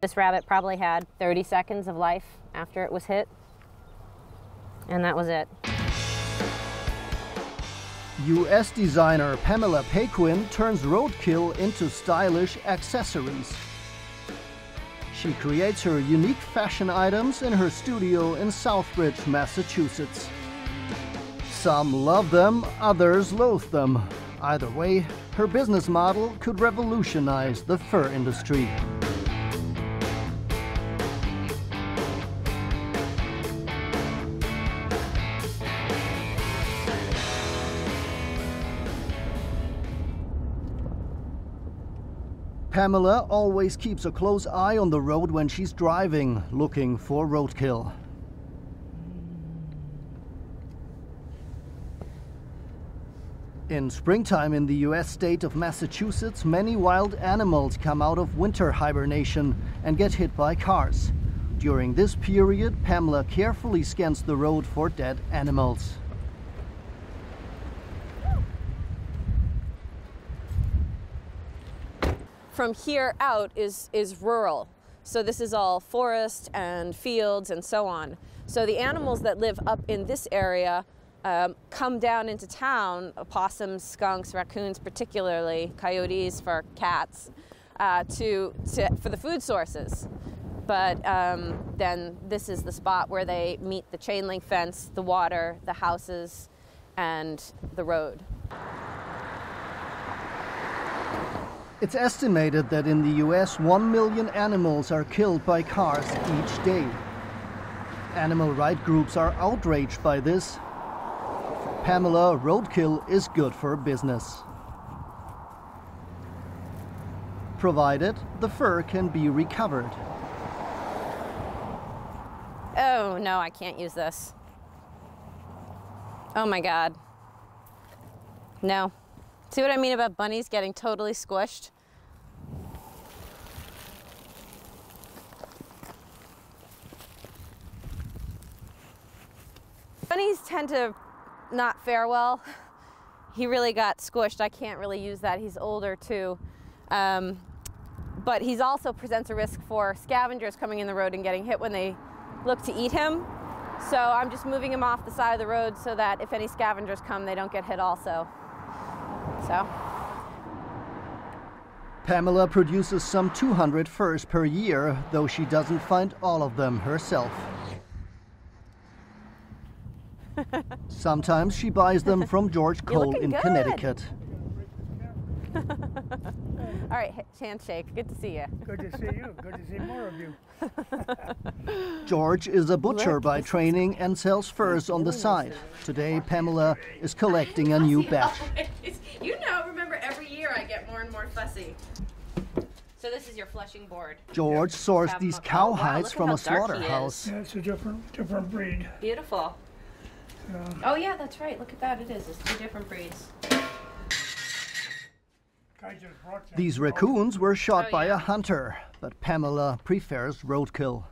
This rabbit probably had 30 seconds of life after it was hit, and that was it. US designer Pamela Paquin turns roadkill into stylish accessories. She creates her unique fashion items in her studio in Southbridge, Massachusetts. Some love them, others loathe them. Either way, her business model could revolutionize the fur industry. Pamela always keeps a close eye on the road when she's driving, looking for roadkill. In springtime in the US state of Massachusetts, many wild animals come out of winter hibernation and get hit by cars. During this period, Pamela carefully scans the road for dead animals. From here out is, is rural. So this is all forest and fields and so on. So the animals that live up in this area um, come down into town, opossums, skunks, raccoons particularly, coyotes for cats, uh, to, to, for the food sources. But um, then this is the spot where they meet the chain link fence, the water, the houses, and the road. It's estimated that in the US, 1 million animals are killed by cars each day. Animal rights groups are outraged by this. For Pamela, roadkill is good for business. Provided the fur can be recovered. Oh, no, I can't use this. Oh my God. No. See what I mean about bunnies getting totally squished? Bunnies tend to not fare well. He really got squished. I can't really use that. He's older too. Um, but he's also presents a risk for scavengers coming in the road and getting hit when they look to eat him. So I'm just moving him off the side of the road so that if any scavengers come, they don't get hit also. So. Pamela produces some 200 furs per year, though she doesn't find all of them herself. Sometimes she buys them from George Cole in good. Connecticut. All right, handshake. Good to see you. Good to see you. Good to see more of you. George is a butcher by training and sells furs on the side. Today, Pamela is collecting a new batch. You know, remember every year I get more and more fussy. So this is your fleshing board. George sourced Have these them cow oh, wow, hides from a dark he is. slaughterhouse. Yeah, it's a different different breed. Beautiful. Oh yeah, that's right. Look at that. It is. It's two different breeds. Guy just brought them. These raccoons were shot Oh, by yeah. a hunter, but Pamela prefers roadkill.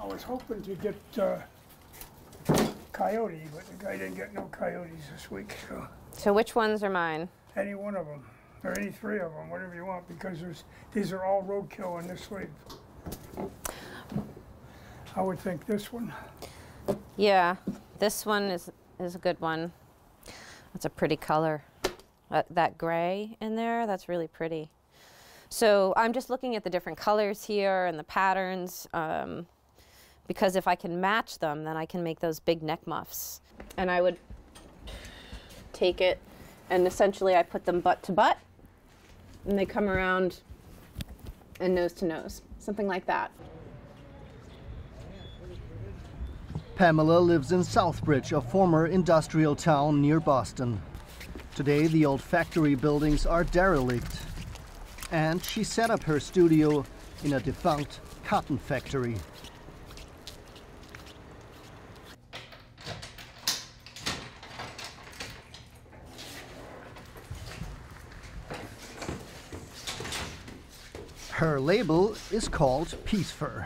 I was hoping to get uh, coyote, but the guy didn't get no coyotes this week. So So which ones are mine? any one of them, or any three of them, whatever you want, because there's these are all roadkill in this sleeve. I would think this one. Yeah, this one is is a good one. That's a pretty color. That, that gray in there, that's really pretty. So I'm just looking at the different colors here and the patterns, um, because if I can match them, then I can make those big neck muffs. And I would take it, and essentially I put them butt to butt, and they come around and nose to nose, something like that. Pamela lives in Southbridge, a former industrial town near Boston. Today, the old factory buildings are derelict. And she set up her studio in a defunct cotton factory. Her label is called Peace Fur.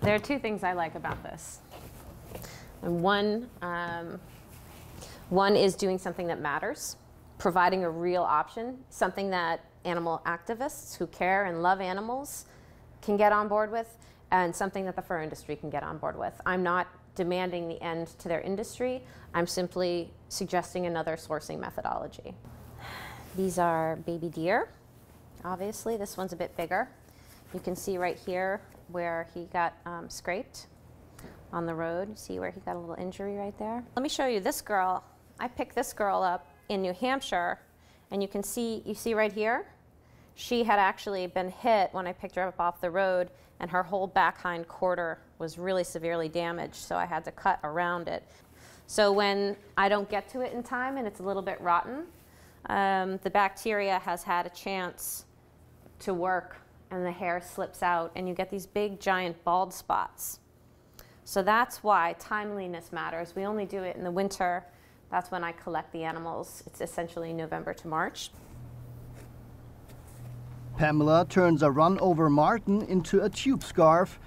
There are two things I like about this. And one, um, one is doing something that matters providing a real option, something that animal activists who care and love animals can get on board with, and something that the fur industry can get on board with. I'm not demanding the end to their industry, I'm simply suggesting another sourcing methodology. These are baby deer. Obviously, this one's a bit bigger. You can see right here where he got um, scraped on the road. See where he got a little injury right there? Let me show you this girl. I picked this girl up in New Hampshire, and you can see, you see right here, she had actually been hit when I picked her up off the road, and her whole back hind quarter was really severely damaged, so I had to cut around it. So when I don't get to it in time and it's a little bit rotten, um, the bacteria has had a chance to work and the hair slips out and you get these big giant bald spots. So that's why timeliness matters. We only do it in the winter. That's when I collect the animals. It's essentially November to March. Pamela turns a run over marten into a tube scarf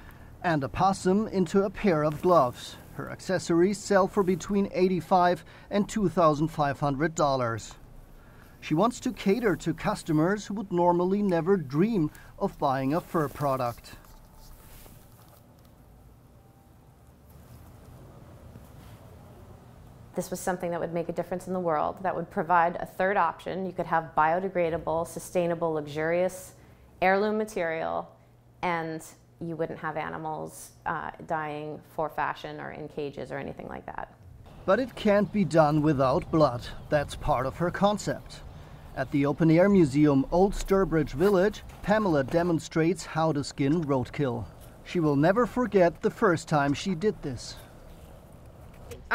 and a possum into a pair of gloves. Her accessories sell for between 85 and $2,500. She wants to cater to customers who would normally never dream of buying a fur product. This was something that would make a difference in the world, that would provide a third option. You could have biodegradable, sustainable, luxurious heirloom material, and you wouldn't have animals uh, dying for fashion or in cages or anything like that. But it can't be done without blood. That's part of her concept. At the Open Air Museum Old Sturbridge Village, Pamela demonstrates how to skin roadkill. She will never forget the first time she did this.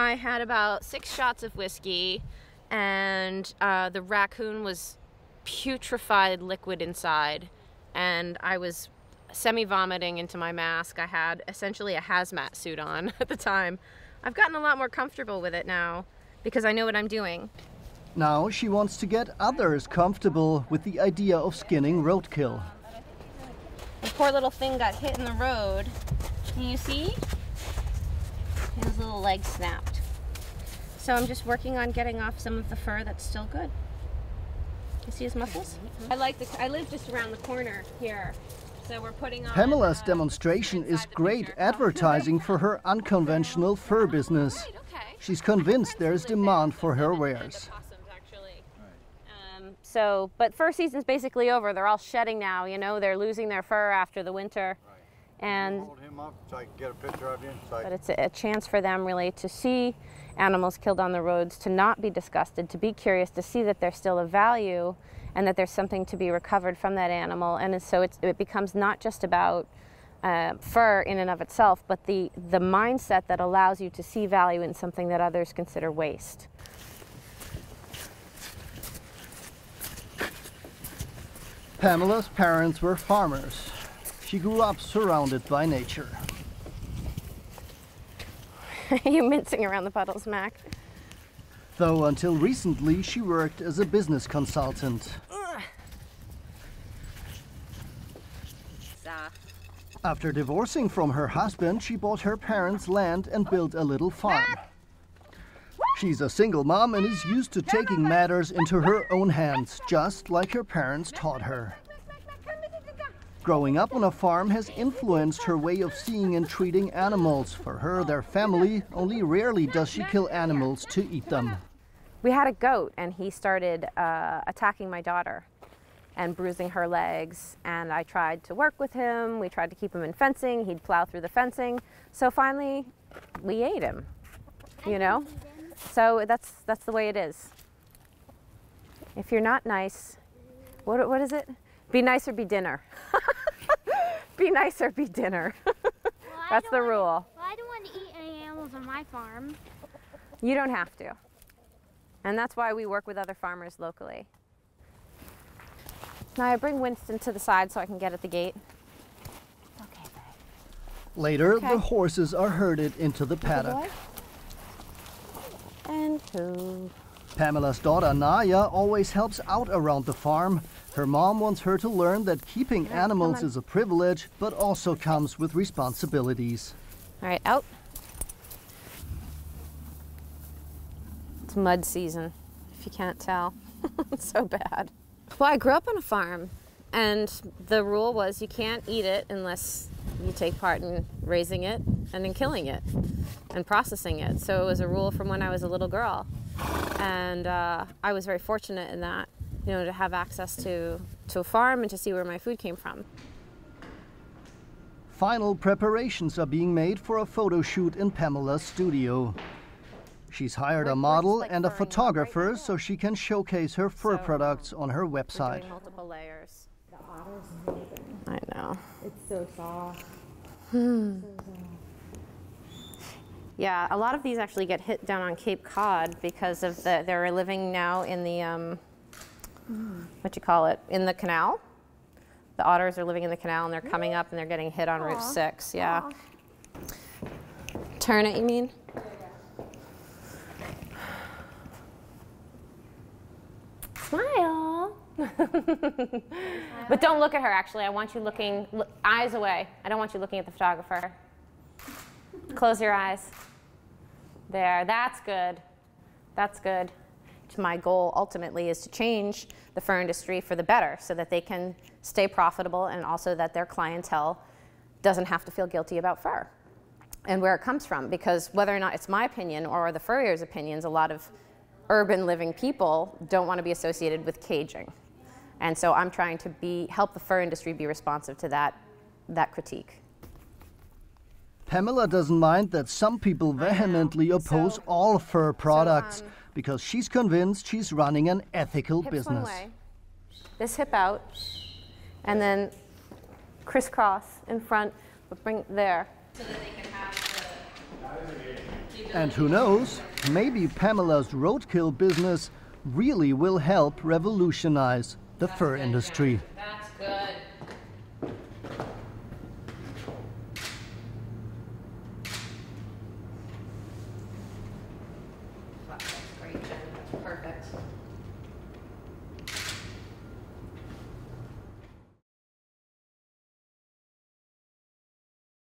I had about six shots of whiskey, and uh, the raccoon was putrefied liquid inside, and I was semi vomiting into my mask. I had essentially a hazmat suit on at the time. I've gotten a lot more comfortable with it now because I know what I'm doing. Now she wants to get others comfortable with the idea of skinning roadkill. The poor little thing got hit in the road. Can you see? His little leg snapped. So I'm just working on getting off some of the fur that's still good. You see his muscles? I like the. I live just around the corner here, so we're putting on. Pamela's uh, demonstration is great picture. advertising for her unconventional fur business. Right, okay. She's convinced there's demand for her wares. of possums, actually. Um, so, but fur season's basically over. They're all shedding now. You know, they're losing their fur after the winter, and Hold him up so I can get a picture of you. So but it's a, a chance for them really to see animals killed on the roads, to not be disgusted, to be curious, to see that there's still a value, and that there's something to be recovered from that animal. And so it's, it becomes not just about uh, fur in and of itself, but the, the mindset that allows you to see value in something that others consider waste. Pamela's parents were farmers. She grew up surrounded by nature. you mincing around the puddles, Mac. Though until recently she worked as a business consultant. After divorcing from her husband, she bought her parents' land and built a little farm. She's a single mom and is used to taking matters into her own hands, just like her parents taught her. Growing up on a farm has influenced her way of seeing and treating animals. For her, their family, only rarely does she kill animals to eat them. We had a goat, and he started uh, attacking my daughter and bruising her legs. And I tried to work with him. We tried to keep him in fencing. He'd plow through the fencing. So finally, we ate him. You know. So that's that's the way it is. If you're not nice, what what is it? Be nice or be dinner. be nice or be dinner. Well, that's the wanna- rule. Well, I don't want to eat any animals on my farm. You don't have to. And that's why we work with other farmers locally. Now I bring Winston to the side so I can get at the gate. Okay, Later, Okay. the horses are herded into the paddock. And poo. Pamela's daughter Naya always helps out around the farm. Her mom wants her to learn that keeping animals is a privilege, but also comes with responsibilities. All right, out. It's mud season, if you can't tell. it's so bad. Well, I grew up on a farm, and the rule was you can't eat it unless you take part in raising it and in killing it and processing it. So it was a rule from when I was a little girl. And uh, I was very fortunate in that, you know, to have access to, to a farm and to see where my food came from. Final preparations are being made for a photo shoot in Pamela's studio. She's hired a We're- we're model just, like, and a furring right photographer so she can showcase her fur So, products on her We're website. doing multiple layers. The otter's amazing. I know. It's so soft. Yeah, a lot of these actually get hit down on Cape Cod because of the they're living now in the um, what you call it in the canal. The otters are living in the canal and they're coming up and they're getting hit on Route Six. Yeah. Turn it, you mean? Smile. but don't look at her. Actually, I want you looking look, eyes away. I don't want you looking at the photographer. Close your eyes. There, that's good. That's good. My goal ultimately is to change the fur industry for the better so that they can stay profitable and also that their clientele doesn't have to feel guilty about fur and where it comes from. Because whether or not it's my opinion or the furrier's opinions, a lot of urban living people don't want to be associated with caging. And so I'm trying to be, help the fur industry be responsive to that, that critique. Pamela doesn't mind that some people vehemently oppose So- all fur products um, because she's convinced she's running an ethical business. way, this hip out, and then crisscross in front, but bring there. And who knows, maybe Pamela's roadkill business really will help revolutionize the fur industry. That's good.